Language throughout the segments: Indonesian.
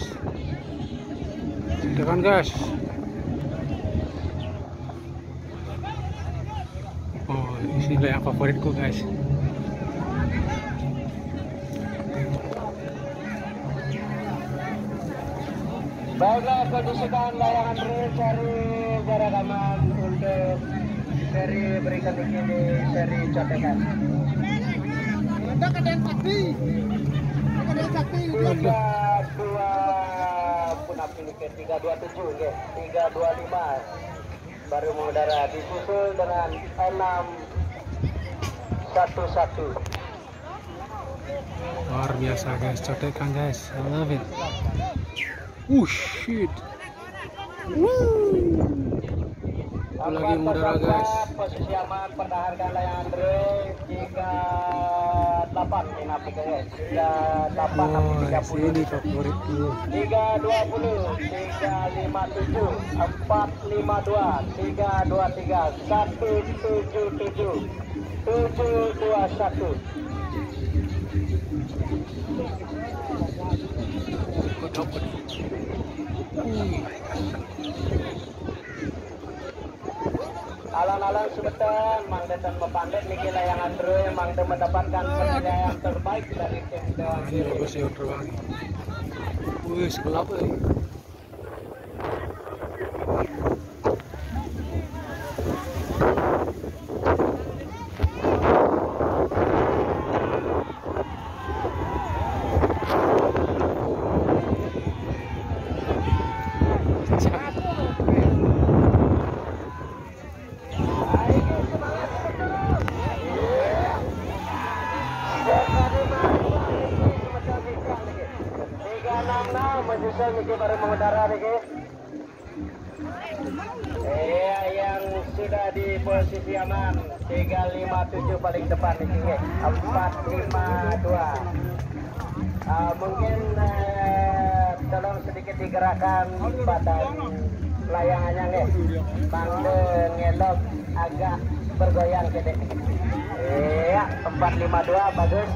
guys tekan guys oh ini yang favoritku guys Baiklah, kondisikan layangan real seri jarak aman untuk seri berikan ini seri contekan. Ada kadang sakti. Ada sakti. Tiga dua punap miliki tiga dua tujuh, tiga dua lima. Baru mengudara disusul dengan enam. Satu satu. luar biasa guys. Cotekan guys. I love it. Uh shit Itu lagi mudara guys Posisi aman, pertahankan layangan Andre. Tiga delapan ini napi guys. Tiga delapan napi oh tiga puluh. sini favoritku Tiga dua puluh, tiga lima tujuh, empat lima dua, tiga dua tiga, satu tujuh tujuh, tujuh dua satu. dapat Alon-alon sebentar, Mang Deten mepandai niki layangan Andre, Mang Deten mendapatkan penilaian terbaik dari tim Dewan ya terwangi wih sekelap eh Tiga enam enam menyusul niki baru mengudara niki. Iya yang sudah di posisi aman 357 paling depan niki 452 uh, mungkin uh, tolong sedikit digerakkan badan layangannya nih. Bangde ngelok agak bergoyang gede iya 452 bagus.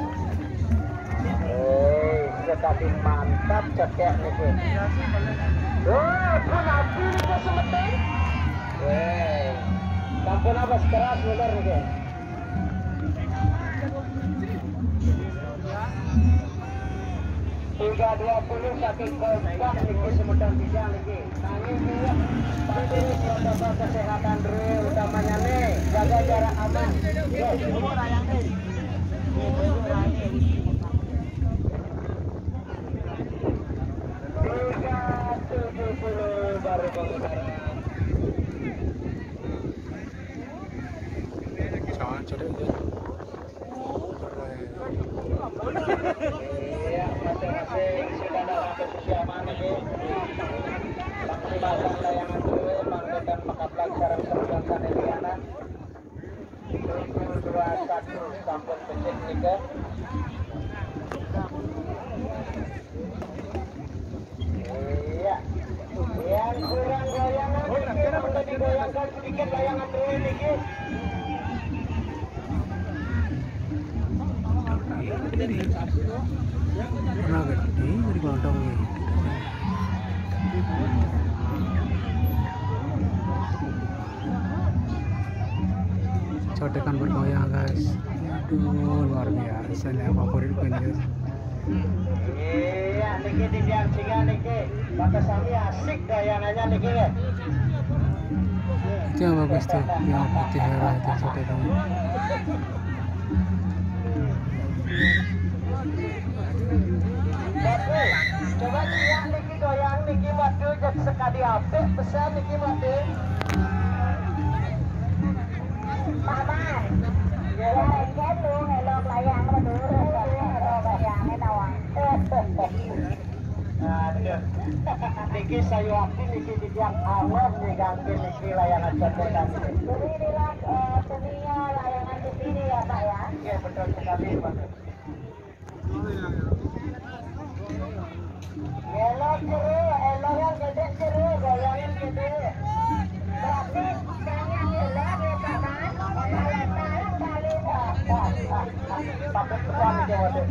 Eh tadi mantap cekek nih Oh, pun api nih semeting. Weh, kampung apa keras bener nih. Tiga dua puluh satu kompak niki semedang tiga niki dia patuhi protokol kesehatan dulu utamanya nih. Jaga jarak aman. Yes. tiga tujuh puluh baru mengudara jangan cotek guys Iya, masing-masing sudah dalam posisi aman ini. Maksimalkan layangan dulu, Mangga dan Makaplak sarang serang Saneliana. 721 sampun becik nika. Iya. Yang kurang goyangan, sudah digoyangkan sedikit layangan cotekan bergoyang guys. Aduh luar biasa ini yang favoritku ini guys Iya, niki di biang singa niki. Bapak sami asik gayangannya niki ya. itu yang bagus tuh yang putih merah itu cotekan Bapak, coba lihat niki goyang niki madu jadi sekali apik besar niki madu. Mama, ya kan lu ngelok layang madu. Niki sayu api niki di tiang awal nih ganti niki contekan. Jadi inilah seninya layangan di sini ya Pak ya? Iya betul sekali Pak. Elok jeru, elok yang gede goyangin gede. Berarti yang elok ya Pak kan? Kali Pakai pesan aja waduh.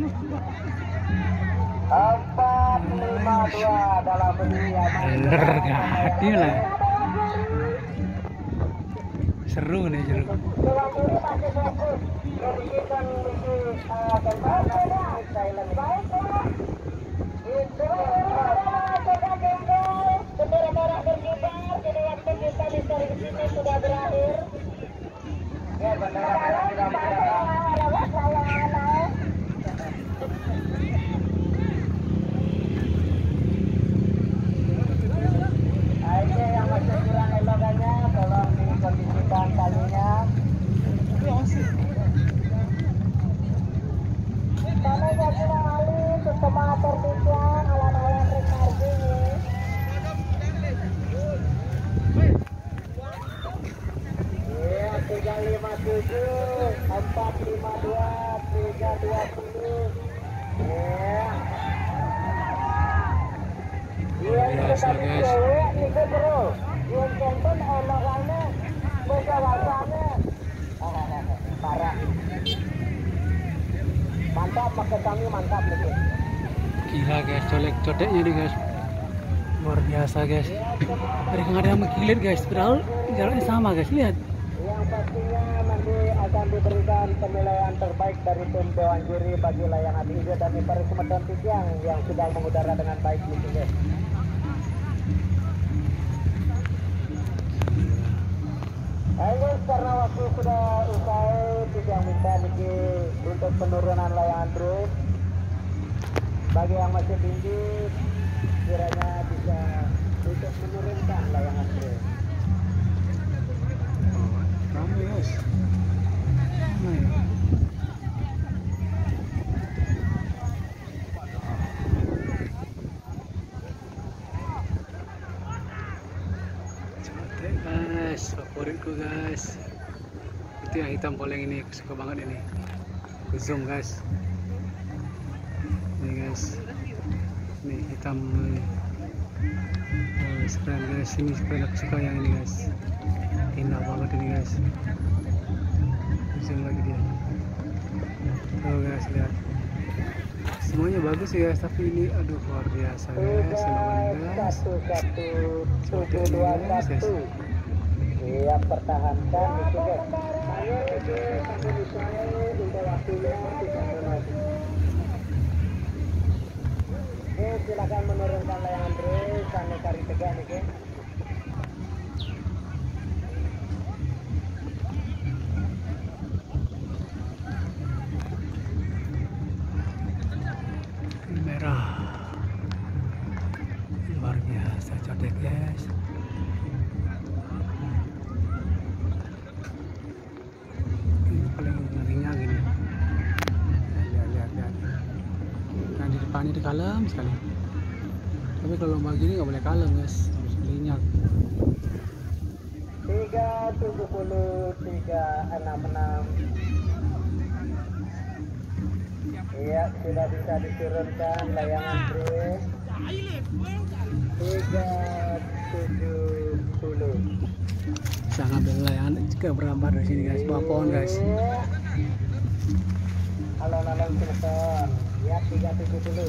Bener gak lah. Seru nih seru tentang Thailand. Baik, Pak. Itu bendera merah berkibar, jadi waktu kita di seri sini sudah berakhir. Ya, bendera merah sudah berkibar. Ayo yang masih kurang elokannya, tolong dikondisikan talinya. Kami jadi Ali, sistema tertimbang, alam-alam rekardi. Iya, tiga lima tujuh, empat lima dua, tiga dua puluh. Iya. Iya, Biasa, kita guys. cewek itu bro. Yang tonton elokannya, mantap nih. Gila guys, colek codeknya nih guys. Luar biasa guys. Mereka nggak ada yang mengkilir guys. Padahal jaraknya sama guys. Lihat. Yang pastinya diberikan penilaian terbaik dari tim Dewan Juri bagi layanan hijau dan Ibar Sumedang Tiang yang sedang mengudara dengan baik gitu guys. Baik karena waktu sudah usai, tidak minta Niki untuk penurunan layangan terus. Bagi yang masih tinggi, kiranya bisa untuk menurunkan layangan terus. Ramai guys. Favoritku guys. Itu yang hitam poleng ini, aku suka banget ini. Aku zoom guys. Ini guys. Ini hitam. ini. Oh, keren guys, ini keren aku suka yang ini guys. Indah banget ini guys. Lagi dia. Tuh guys lihat. Semuanya bagus ya guys, tapi ini aduh luar biasa guys. Dua ini, guys. iya pertahankan itu guys silakan menurunkan layangan terus sampai cari tegak nih guys guys harus linyak tiga tujuh puluh tiga enam enam. Iya sudah bisa diturunkan layangan terus tiga tujuh puluh bisa ngambil layangan juga bergambar dari sini guys. Bawah pohon guys. Halo halo telepon ya tiga tujuh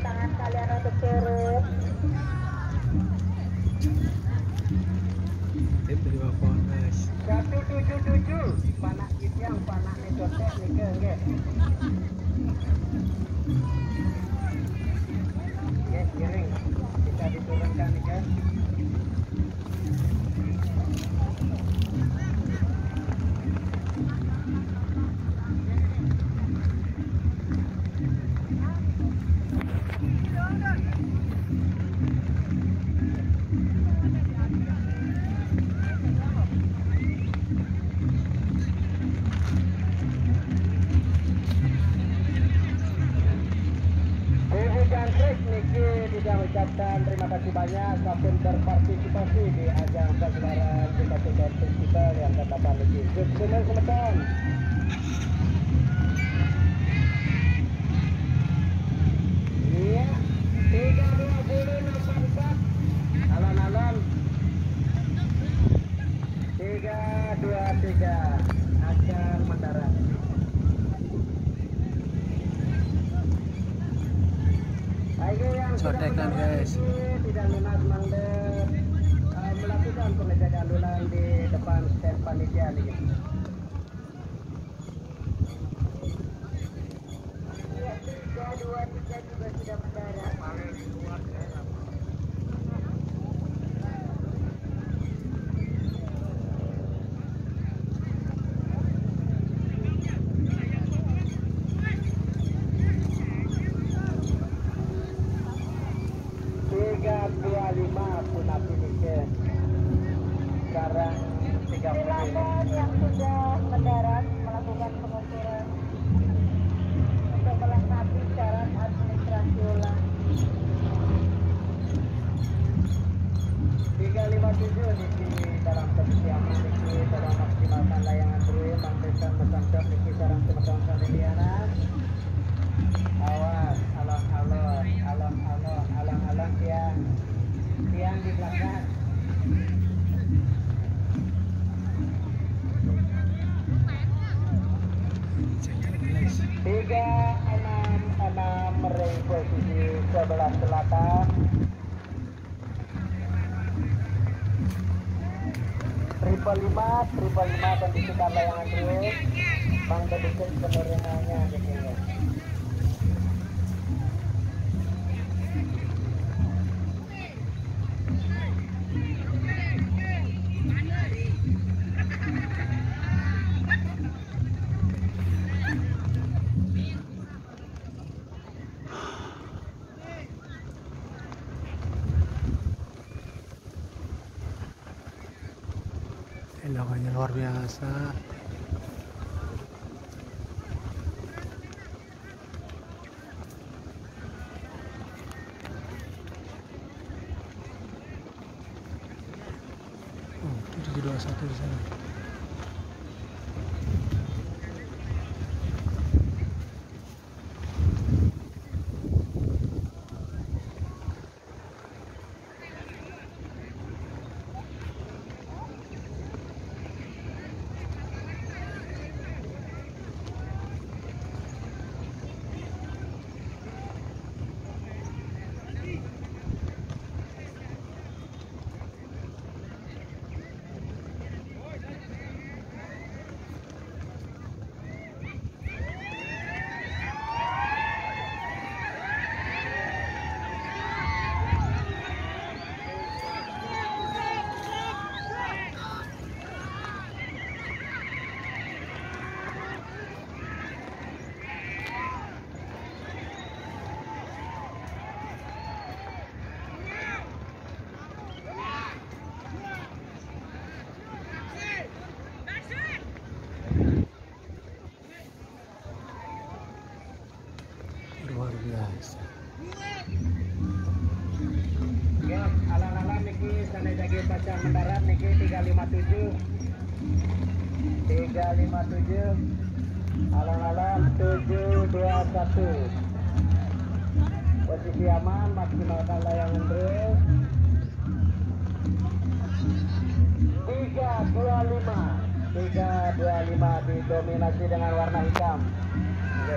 tangan kalian untuk turun. Satu tujuh tujuh. Panak yang panak itu teh nih ke nggih. Nggih, kiring. Bisa diturunkan kan. Di ajang pagelaran Bupati Festival yang ke-8 ini. Sukses teman Iya, tiga dua puluh nomor empat. Alon-alon. Tiga dua tiga akan mendarat. Sudah mendarat guys. tidak lunas mangde uh, melakukan pengejagaan duluan di depan stand panitia nih. Iya, tiga dua tiga juga sudah mendarat. tiga dua lima punah pilih sekarang tiga Silakan yang sudah mendarat melakukan pengukuran untuk melengkapi syarat administrasi ulang. tiga lima tujuh di sini dalam posisi yang memiliki dalam maksimalkan layangan dulu memberikan pesan shot di kisaran teman-teman Sandiliana awas alon-alon alon-alon alon-alon tiang tiang di belakang guys tiga enam enam meraih posisi sebelah selatan lima triple lima kondisikan layangan terus bang sedikit penurunannya gitu ya biasa. Oh, dua satu di sana. Luar biasa. Ya, alang-alang niki sana jadi baca mendarat niki 357 357 alang-alang 721 posisi aman maksimalkan layangan terus 325 325 didominasi dengan warna hitam. Oke.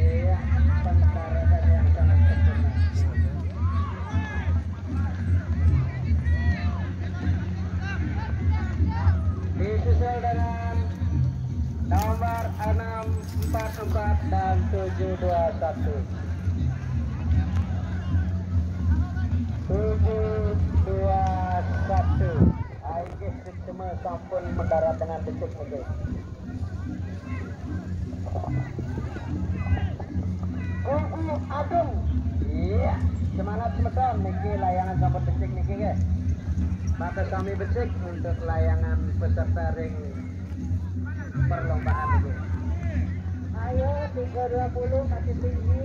721. 721. Aiki semua sampun mendarat dengan becek nih. Kuku Agung. Iya, semangat semeton niki layangan sampun becek niki guys. Maka kami becek untuk layangan peserta ring perlombaan ini. Ayo 320 masih tinggi.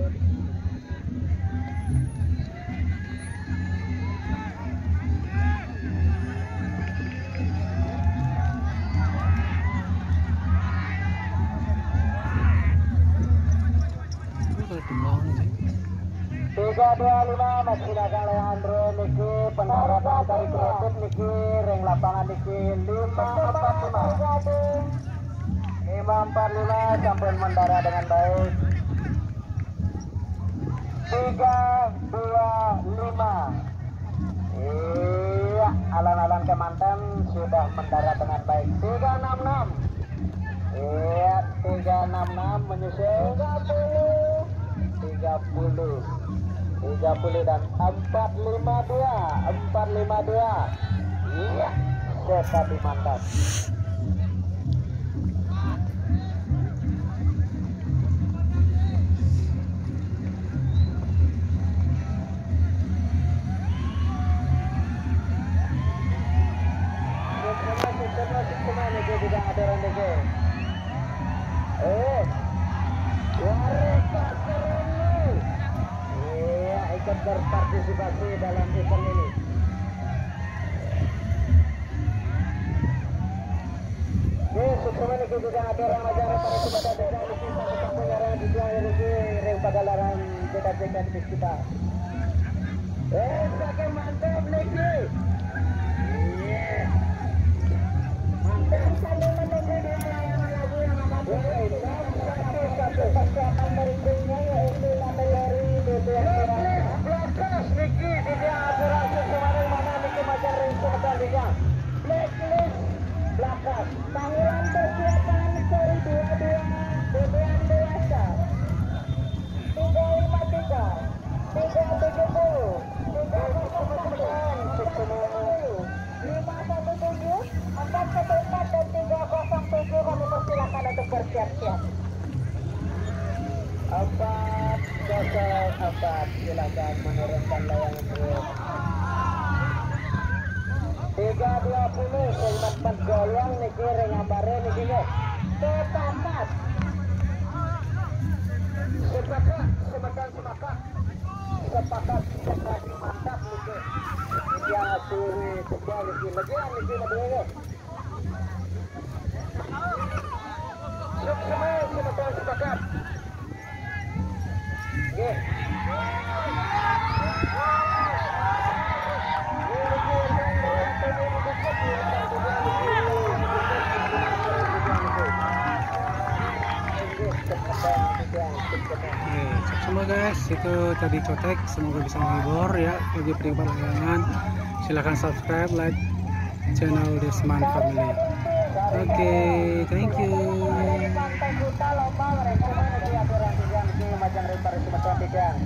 Tiga dua lima masih dagang Leandro niki pendaratan dari kreatif niki ring lapangan niki lima empat lima lima empat lima sampai mendarat dengan baik. Tiga dua lima. Iya alan-alan kemanten sudah mendarat dengan baik. Tiga enam enam. Iya tiga enam enam menyusul tiga puluh. 30 dan 452 452 iya sekali mantap Empat kosong empat silakan menurunkan layangan terus. Tiga dua puluh sehingga penggolong niki rengambare niki guys. Sepakat. Sepakat, sepakat, sepakat. Sepakat, sepakat mantap niki. Ya suri sebuah niki lagi niki lagi guys. Semua sepakat, sepakat. Semua guys, itu tadi cotek, semoga bisa menghibur ya bagi penikmat layangan. Silahkan subscribe, like channel Desman Family. Oke, thank you. Sukses.